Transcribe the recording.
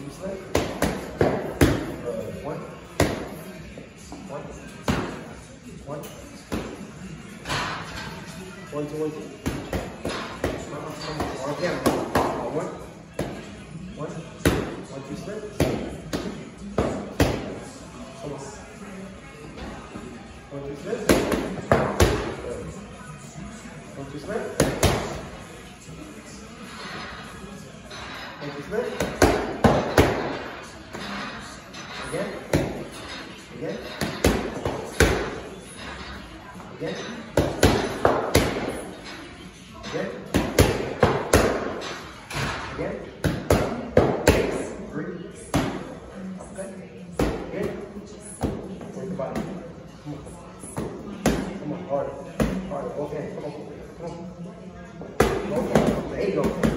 Uh, one, two. Uh, one. Two, one, again. Uh, one. One. One, two, slip. Come on. One, two. Uh, One, two, slip. One, two, slip. Again. Again. Again. Again. Again. Three. Okay. Again. Work the body. Come on. Come on, harder. Harder. Okay, come on. Come on. Okay. There you go.